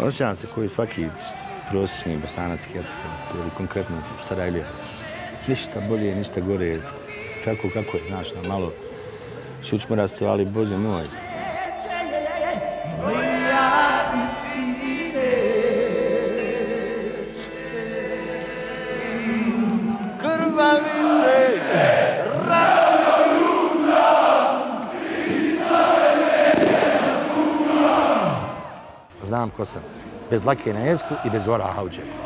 Osjećam se koji svaki prosječni bosanac i hercegovac ili konkretno Sarajlija. Ništa bolje, ništa gore. Tako kako je, znaš, na malo šučmorasto, ali bože moj. Znam ko sam. Bez lake na jesku i bez oraha u džepu.